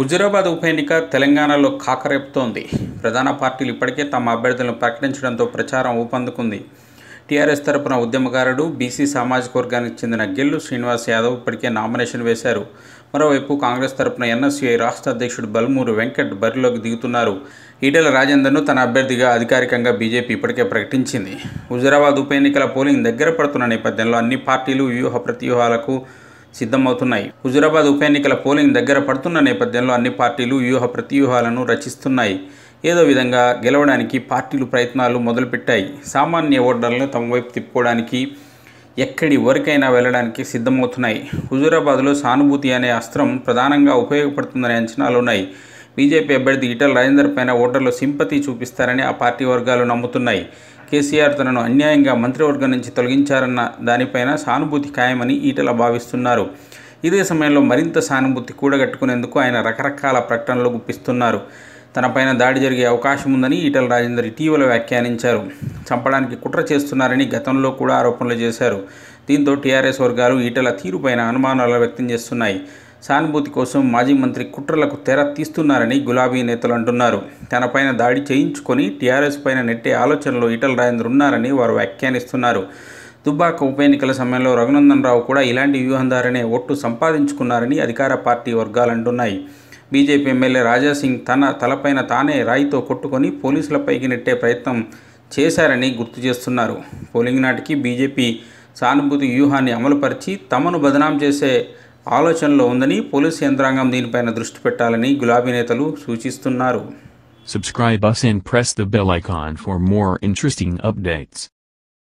హుజురాబాద్ ఉప ఎన్నిక తెలంగాణలో కాకరేపుతోంది. ప్రధాన పార్టీలు ఇప్పటికే తమ అభ్యర్థులను ప్రకటించడంతో ప్రచారం ఊపందుకుంది. టీఆర్ఎస్ తరపున ఉద్యమకారుడు బీసీ సామాజిక వర్గానికి చెందిన గెల్లు శ్రీనివాస్ యాదవ్ ఇప్పటికే నామినేషన్ వేశారు. మరోవైపు కాంగ్రెస్ తరపున ఎన్ఎస్సీఐ రాష్ట్ర అధ్యక్షుడు బల్మూరు వెంకట్ బరిలోకి దిగుతున్నారు. ఈటెల రాజేందర్ను తన అభ్యర్థిగా అధికారికంగా బీజేపీ ఇప్పటికే ప్రకటించింది. హుజురాబాద్ ఉప ఎన్నికల పోలింగ్ దగ్గర పడుతున్న నేపథ్యంలో అన్ని పార్టీలు వ్యూహ ప్రతివ్యూహాలకు సిద్ధమవుతున్నాయి. హుజురాబాద్ ఉప ఎన్నికల పోలింగ్ దగ్గర పడుతున్న నేపథ్యంలో అన్ని పార్టీలు వ్యూహ ప్రతివ్యూహాలను రచిస్తున్నాయి. ఏదో విధంగా గెలవడానికి పార్టీలు ప్రయత్నాలు మొదలుపెట్టాయి. సామాన్య ఓటర్లను తమ వైపు తిప్పుకోవడానికి ఎక్కడి వరకైనా వెళ్ళడానికి సిద్ధమవుతున్నాయి. హుజూరాబాద్లో సానుభూతి అనే అస్త్రం ప్రధానంగా ఉపయోగపడుతుందనే అంచనాలు ఉన్నాయి బీజేపీ అభ్యర్థి ఈటల రాజేందర్ పైన ఓటర్లు సింపతి చూపిస్తారని ఆ పార్టీ వర్గాలు నమ్ముతున్నాయి. కేసీఆర్ తనను అన్యాయంగా మంత్రివర్గం నుంచి తొలగించారన్న దానిపైన సానుభూతి ఖాయమని ఈటల భావిస్తున్నారు. ఇదే సమయంలో మరింత సానుభూతి కూడగట్టుకునేందుకు ఆయన రకరకాల ప్రకటనలు గుప్పిస్తున్నారు. తనపైన దాడి జరిగే అవకాశం ఉందని ఈటల రాజేందర్ ఇటీవల వ్యాఖ్యానించారు. చంపడానికి కుట్ర చేస్తున్నారని గతంలో కూడా ఆరోపణలు చేశారు. దీంతో టీఆర్ఎస్ వర్గాలు ఈటల తీరుపైన అనుమానాలు వ్యక్తం చేస్తున్నాయి. సానుభూతి కోసం మాజీ మంత్రి కుట్రలకు తెర తీస్తున్నారని గులాబీ నేతలు అంటున్నారు. తనపైన దాడి చేయించుకొని టీఆర్ఎస్ పైన నెట్టే ఆలోచనలో ఈటల రాజేంద్ర ఉన్నారని వారు వ్యాఖ్యానిస్తున్నారు. దుబ్బాక ఉప ఎన్నికల సమయంలో రఘునందన్ రావు కూడా ఇలాంటి వ్యూహం ద్వారానే ఓట్లు సంపాదించుకున్నారని అధికార పార్టీ వర్గాలు అంటున్నాయి. బీజేపీ ఎమ్మెల్యే రాజాసింగ్ తన తలపైన తానే రాయితో కొట్టుకొని పోలీసులపైకి నెట్టే ప్రయత్నం చేశారని గుర్తు చేస్తున్నారు. పోలింగ్ నాటికి బీజేపీ సానుభూతి వ్యూహాన్ని అమలుపరిచి తమను బదనాం చేసే ఆలోచనలో ఉందని పోలీసు యంత్రాంగం దీనిపైన దృష్టి పెట్టాలని గులాబీ నేతలు సూచిస్తున్నారు Subscribe us and press the bell icon for more interesting updates.